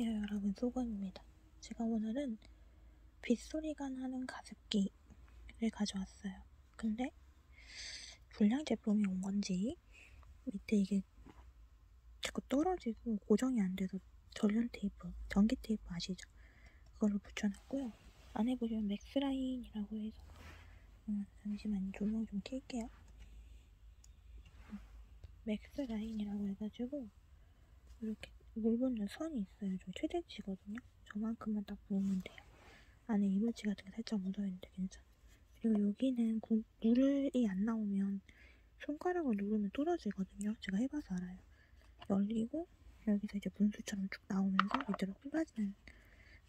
안녕하세요 여러분 소금입니다. 제가 오늘은 빗소리가 나는 가습기를 가져왔어요. 근데 불량 제품이 온 건지 밑에 이게 자꾸 떨어지고 고정이 안 돼서 전륜 테이프, 전기 테이프 아시죠? 그걸로 붙여놨고요. 안에 보시면 맥스라인이라고 해서 음, 잠시만 조명 좀 켤게요. 맥스라인이라고 해가지고 이렇게 물 붓는 선이 있어요. 저 최대치거든요. 저만큼만 딱 부으면 돼요. 안에 이물질 같은 게 살짝 묻어있는데 괜찮아. 그리고 여기는 구, 물이 안 나오면 손가락을 누르면 떨어지거든요. 제가 해봐서 알아요. 열리고 여기서 이제 분수처럼 쭉 나오면서 밑으로 쏟아지는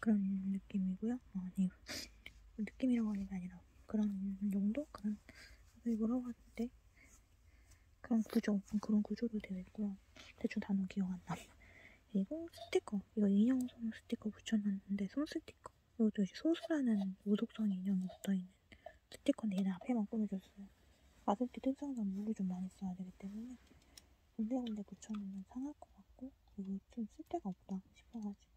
그런 느낌이고요. 어, 아니 느낌이라고 하는 게 아니라 그런 용도? 그런 뭐라고 하는데 그런 구조 그런 구조로 되어 있고요. 대충 단어 기억 안 나. 그리고 스티커 이거 인형 손 스티커 붙여놨는데 손 스티커 이것도 이제 소수라는 무독성 인형이 붙어있는 스티커인데 얘는 앞에만 꾸며줬어요. 가습기 특성상 물을 좀 많이 써야 되기 때문에 군데군데 붙여놓으면 상할 것 같고 그리고 좀 쓸데가 없다 싶어가지고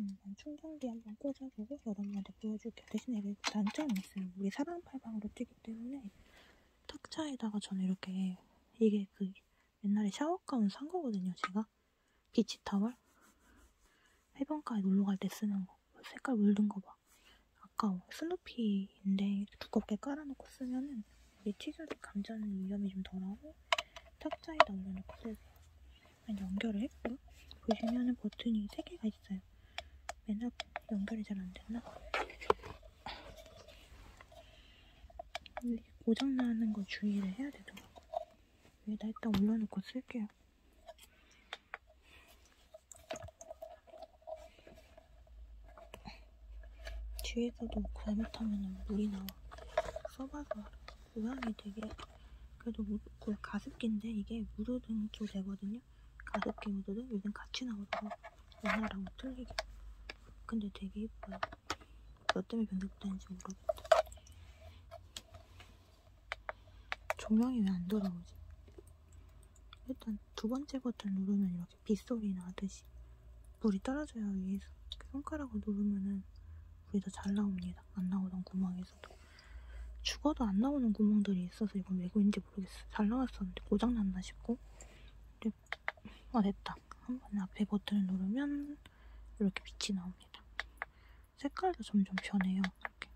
음, 충전기 한번 꽂아보고 여러분한테 보여줄게요. 대신에 이게 단점이 있어요. 우리 사방팔방으로 뛰기 때문에 탁자에다가 저는 이렇게 이게 그 옛날에 샤워가운 산 거거든요. 제가 비치 타월 해변가에 놀러 갈 때 쓰는 거 색깔 물든 거 봐. 아까워. 스누피인데 두껍게 깔아놓고 쓰면은 이 티셔츠 감자는 위험이 좀 덜하고 탁자에다 올려놓고 쓰세요. 연결을 했고 보시면은 버튼이 3개가 있어요. 맨날 연결이 잘 안 됐나? 고장나는 거 주의를 해야 되더라고. 위에다 일단 올려놓고 쓸게요. 뒤에서도 잘못하면 물이 나와. 써봐서 모양이 되게 그래도 무, 그 가습기인데 이게 무드등 쪽 되거든요. 가습기 무드등 요즘 같이 나오더라고. 옛날하고 틀리게. 근데 되게 예뻐요. 몇 때문에 변색되는지 모르겠다. 조명이 왜안 들어오지? 일단 두 번째 버튼 누르면 이렇게 빗소리 나듯이 물이 떨어져요 위에서. 손가락으로 누르면은 더잘 나옵니다. 안 나오던 구멍에서도. 죽어도 안 나오는 구멍들이 있어서 이건 왜 그런지 모르겠어. 잘 나왔었는데 고장났나 싶고. 근데 아 됐다. 한 번 앞에 버튼을 누르면 이렇게 빛이 나옵니다. 색깔도 점점 변해요. 이렇게.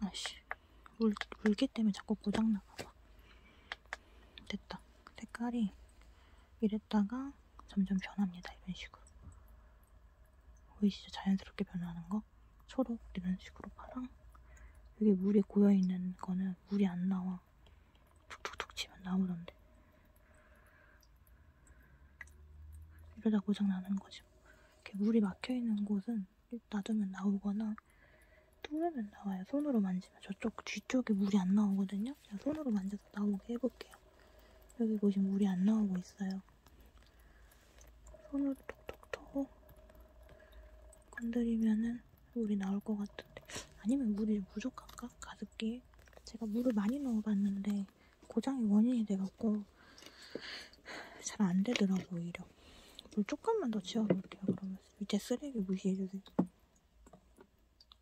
아씨 물, 물기 때문에 자꾸 고장나가봐. 됐다. 색깔이 이랬다가 점점 변합니다. 이런 식으로. 보이시죠? 자연스럽게 변하는 거? 초록 이런 식으로 파랑? 여기 물이 고여있는 거는 물이 안 나와. 툭툭툭 치면 나오던데. 이러다 고장나는 거죠. 이렇게 물이 막혀있는 곳은 놔두면 나오거나 뚫으면 나와요. 손으로 만지면 저쪽 뒤쪽에 물이 안 나오거든요. 제가 손으로 만져서 나오게 해볼게요. 여기 보시면 물이 안 나오고 있어요. 손으로 톡톡톡 건드리면은 물이 나올 것 같은데. 아니면 물이 좀 부족한가? 가습기에 제가 물을 많이 넣어봤는데 고장이 원인이 돼갖고 잘 안 되더라고 오히려. 물 조금만 더 채워볼게요 그러면. 밑에 쓰레기 무시해주세요.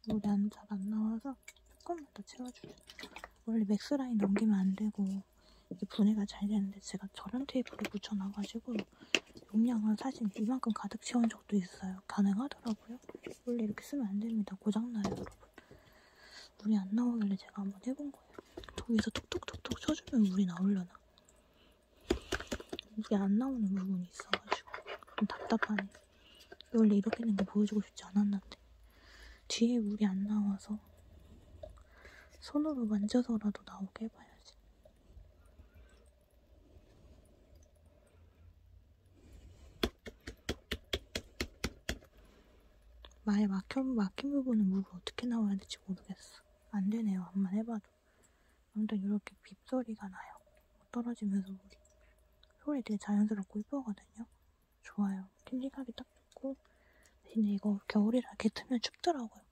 물이 잘 안 나와서 조금만 더 채워주세요. 원래 맥스라인 넘기면 안 되고 이게 분해가 잘 되는데 제가 저런 테이프를 붙여놔가지고 용량은 사실 이만큼 가득 채운 적도 있어요. 가능하더라고요. 원래 이렇게 쓰면 안 됩니다. 고장나요, 여러분. 물이 안 나오길래 제가 한번 해본 거예요. 위에서 톡톡톡톡 쳐주면 물이 나오려나? 물이 안 나오는 부분이 있어가지고 좀 답답하네. 원래 이렇게 된 거 보여주고 싶지 않았는데 뒤에 물이 안 나와서 손으로 만져서라도 나오게 해봐요. 만약 막힌, 막힌 부분은 물을 어떻게 나와야 될지 모르겠어. 안 되네요. 한번 해봐도. 아무튼 이렇게 빕소리가 나요. 떨어지면서 물이. 소리 되게 자연스럽고 이쁘거든요. 좋아요. 킬링하기 딱 좋고. 대신에 이거 겨울이라 이렇게 틀면 춥더라고요.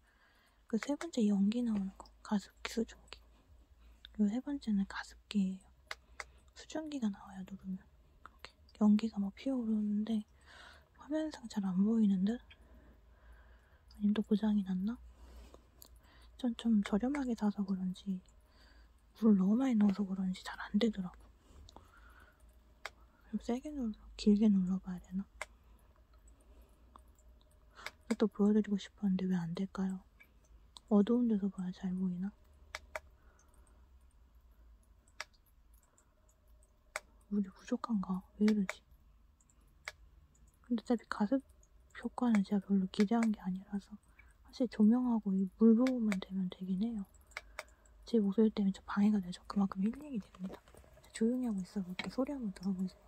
그 세 번째 연기 나오는 거. 가습기 수증기. 그리고 세 번째는 가습기예요. 수증기가 나와요. 누르면. 이렇게 연기가 막 피어오르는데 화면상 잘 안 보이는데? 아니면 또 고장이 났나? 전 좀 저렴하게 사서 그런지 물을 너무 많이 넣어서 그런지 잘 안 되더라고. 좀 세게 눌러, 길게 눌러봐야 되나? 또 보여드리고 싶었는데 왜 안 될까요? 어두운 데서 봐야 잘 보이나? 물이 부족한가? 왜 이러지? 근데 어차피 가습 효과는 제가 별로 기대한 게 아니라서 사실 조명하고 이 물 부분만 되면 되긴 해요. 제 목소리 때문에 좀 방해가 되죠. 그만큼 힐링이 됩니다. 조용히 하고 있어 볼게 소리 한번 들어보세요.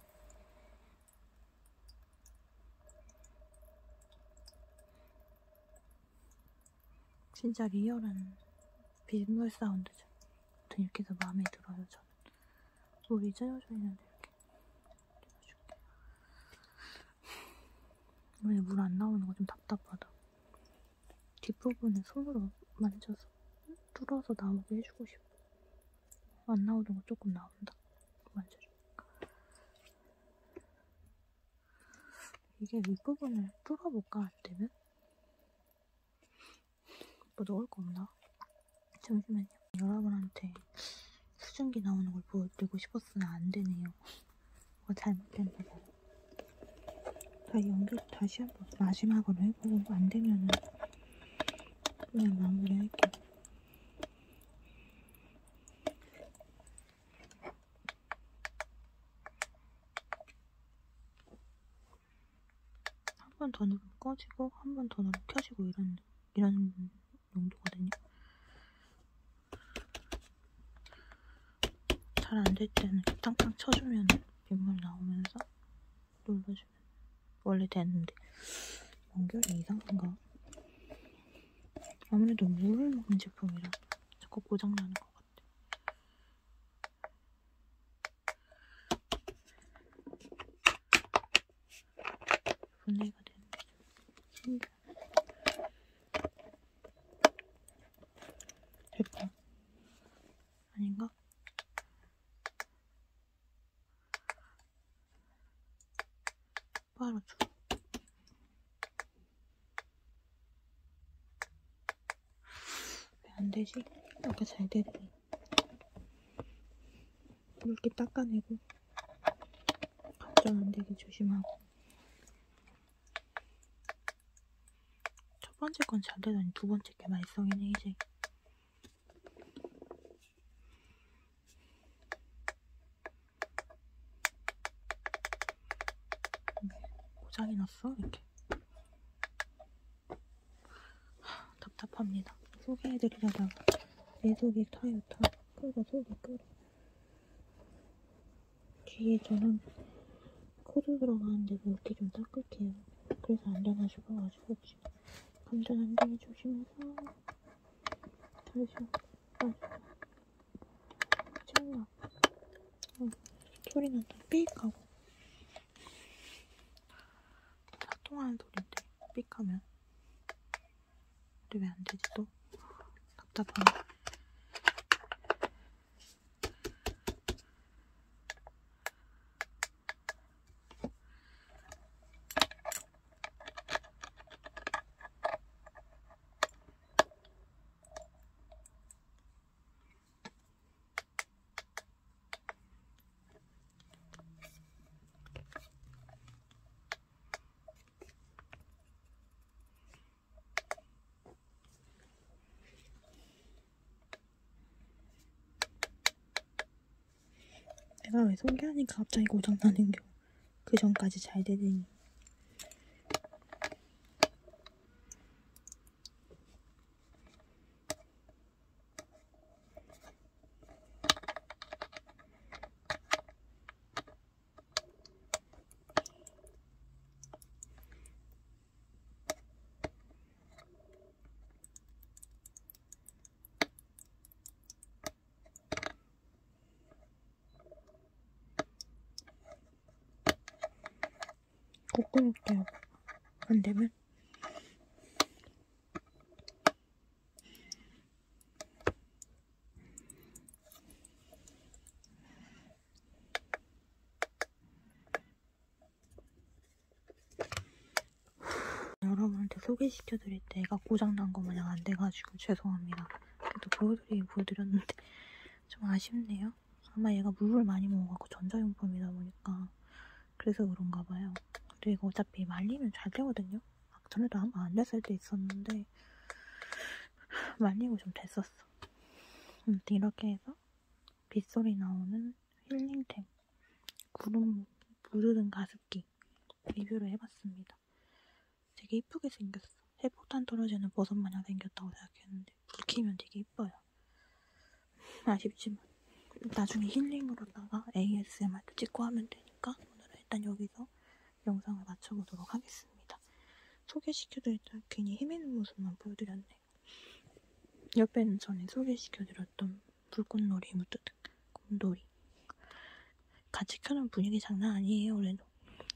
진짜 리얼한 빗물 사운드죠. 이렇게 해서 마음에 들어요, 저는. 물이 쪄여져 있는데 이렇게 떼어줄게. 오늘 물안 나오는 거 좀 답답하다. 뒷부분에 손으로 만져서 뚫어서 나오게 해주고 싶어. 안 나오는 거 조금 나온다. 만져줘. 이게 윗부분을 뚫어볼까, 안 되면? 뭐 넣을 거 없나? 잠시만요. 여러분한테 수증기 나오는 걸 보여드리고 싶었으나 안 되네요. 뭐가 잘못됐나 봐요. 다 연결 다시 한번 마지막으로 해보고 안 되면은 그냥 마무리할게요. 한 번 더 누르면 꺼지고 한 번 더 누르면 켜지고 이런 이런 용도거든요. 잘 안 될 때는 땅땅 쳐주면 빗물 나오면서 눌러주면 원래 되는데 연결이 이상한가? 아무래도 물을 먹는 제품이라 자꾸 고장나는 것 같아. 분해가 되는데 신기해. 됐다. 아닌가? 바로 줘. 왜 안 되지? 이렇게 잘 되네. 이렇게 닦아내고 감전 안 되게 조심하고. 첫 번째 건 잘 되더니 두 번째 게 말썽이네 이제. 고장이 났어 이렇게. 하, 답답합니다. 소개해드리려다가 내 속이 타요 타. 끓어 속이 끓어. 뒤에 저는 코드 들어가는데 뭐 이렇게 좀 닦을게요. 그래서 안 되나 싶어가지고 감전 안 되게 조심해서 다시 아, 잘라. 어, 소리 난다. 삑 하고. 작동하는 소리인데 삑 하면 근데 왜 안 되지 또? 답 내가 왜 소개하니까 갑자기 고장나는겨. 그 전까지 잘 되더니. 꼭 끊을게요. 안 되면. 여러분한테 소개시켜드릴 때 애가 고장난 거 마냥 안 돼가지고 죄송합니다. 그래도 보여드리긴 보여드렸는데 좀 아쉽네요. 아마 얘가 물을 많이 먹어갖고 전자용품이다 보니까 그래서 그런가 봐요. 근데 이거 어차피 말리면 잘 되거든요. 아, 전에도 한번안 됐을 때 있었는데 말리고 좀 됐었어. 아무튼 이렇게 해서 빗소리 나오는 힐링템 구름 무르른 가습기 리뷰를 해봤습니다. 되게 이쁘게 생겼어. 해폭탄 떨어지는 버섯 마냥 생겼다고 생각했는데 불 켜면 되게 이뻐요. 아쉽지만 나중에 힐링으로다가 ASMR도 찍고 하면 되니까 오늘은 일단 여기서 마쳐보도록 하겠습니다. 소개시켜드렸던 괜히 헤매는 모습만 보여드렸네. 옆에는 전에 소개시켜드렸던 불꽃놀이 무드등 곰돌이 같이 켜놓은 분위기 장난 아니에요 오늘도.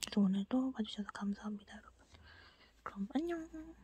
그래서 오늘도 봐주셔서 감사합니다 여러분. 그럼 안녕.